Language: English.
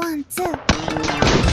One, two.